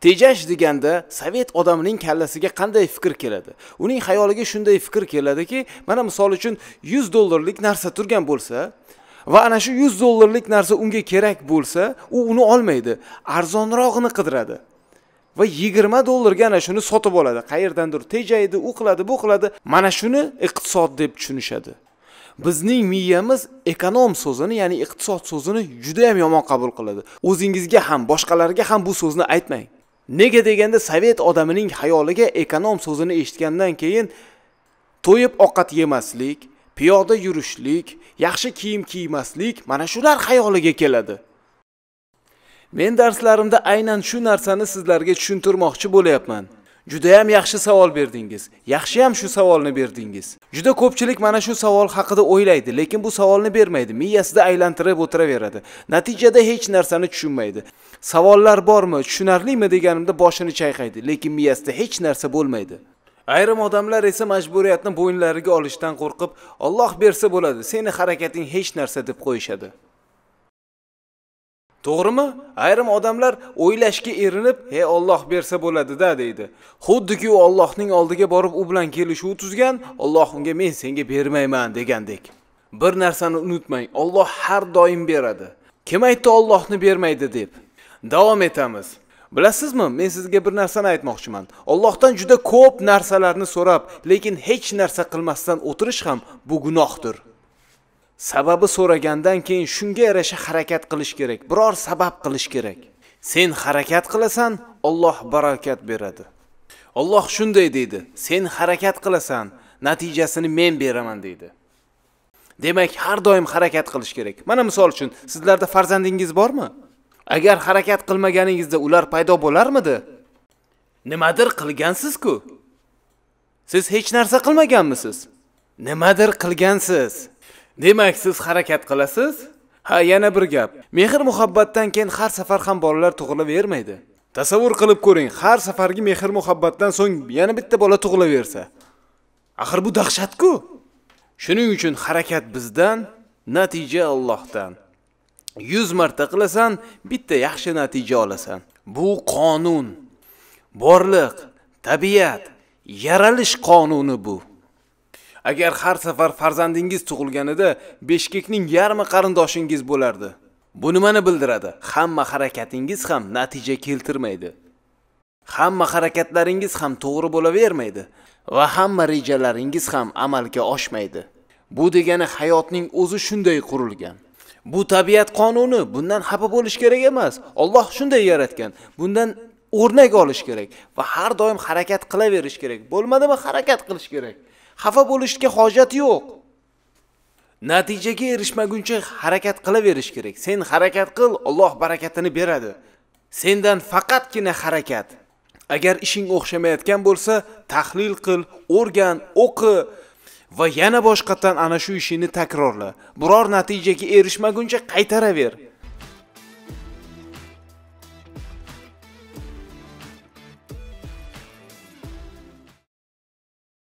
tejash deganda sovet odamining kallasiga qanday fikr keladi? Uning xayoliga shunday fikr keladiki mana misol uchun 100 dollarlik narsa turgan bo'lsa va ana shu 100 dollarlik narsa unga kerak bo'lsa u uni olmaydi arzonrog'ini qidiradi va 20 dollarga ana shuni sotib oladi. Qayerdandir tejaydi u qiladi bu qiladi. Mana shuni iqtisod deb tushunishadi. Bizning miyamiz ekonom so'zini ya'ni iqtisod so'zini juda ham yomon qabul qiladi. O'zingizga ham boshqalarga ham bu so'zni aytmang. Nega deganda sovet odamining xayoliga ekonom so'zini eshitgandan keyin to'yib ovqat yemaslik piyoda yurishlik yaxshi kiyim kiymaslik mana shular xayoliga keladi. Men darslarimda aynan shu narsani sizlarga tushuntirmoqchi Juda judayam yaxshi savol berdingiz. Yaxshi ham shu savolni berdingiz. Juda ko'pchilik mana shu savol haqida o'ylaydi lekin bu savolni bermaydi. Miyasida aylantirib o'tiraveradi. Natijada hech narsani tushunmaydi. Savollar bormi tushunarlimi deganimda boshini chayqaydi lekin miyasida hech narsa bo'lmaydi. Ayrim odamlar esa majburiyatni bo'yinlariga olishdan qo'rqib olloh bersa bo'ladi seni harakating hech narsa deb qo'yishadi. To'g'rimi? Ayrim odamlar o'ylashga erinib he olloh bersa bo'ladi-da deydi. Xuddiki u ollohning oldiga borib u bilan kelishuv tuzgan olloh unga men senga bermayman degandek. Bir narsani unutmang olloh har doim beradi. Kim aytdi ollohni bermaydi deb? Davom etamiz. Bilasizmi men sizga bir narsani aytmoqchiman. Ollohdan juda ko'p narsalarni so'rab lekin hech narsa qilmasdan o'tirish ham bu gunohdir. Sababi so'ragandan keyin shunga yarasha harakat qilish kerak. Biror sabab qilish kerak. Sen harakat qilasan olloh barokat beradi. Olloh shunday deydi sen harakat qilasan natijasini men beraman deydi. Demak har doim harakat qilish kerak. Mana misol uchun sizlarda farzandingiz bormi? Agar harakat qilmaganingizda ular paydo bo'larmidi? Nimadir qilgansiz-ku. Siz hech narsa qilmaganmisiz? Nimadir qilgansiz. Demak siz harakat qilasiz? Ha yana bir gap. Mehr muhabbatdan keyin har safar ham bolalar tug'ilavermaydi. Tasavvur qilib ko'ring har safargi mehr muhabbatdan so'ng yana bitta bola tug'ilaversa. Axir bu dahshatku. Shuning uchun harakat bizdan natija Allohdan. 100 marta qilasan bitta yaxshi natija olasan. Bu qonun borliq tabiat yaralish qonuni bu. Agar har safar farzandingiz tug'ilganida beshkekning yarmi qarindoshingiz bo'lardi? Bu nimani bildiradi? Hamma harakatingiz ham natija keltirmaydi. Hamma harakatlaringiz ham to'g'ri bo'lavermaydi. Va hamma rejalaringiz ham amalga oshmaydi. Bu degani hayotning o'zi shunday qurilgan. Bu tabiat qonuni bundan xafa bo'lish kerak emas. Alloh shunday yaratgan. Bundan o'rnak olish kerak va har doim harakat qilaverish kerak. Bo'lmadimi harakat qilish kerak? Xafa bo'lishga hojat yo'q. Natijaga erishmaguncha harakat qilaverish kerak. Sen harakat qil Alloh barakatini beradi. Sendan faqatgina harakat. Agar ishing o'xshamayotgan bo'lsa tahlil qil o'rgan o'qi va yana boshqatdan ana shu ishingni takrorla. Biror natijaga erishmaguncha qaytaraver.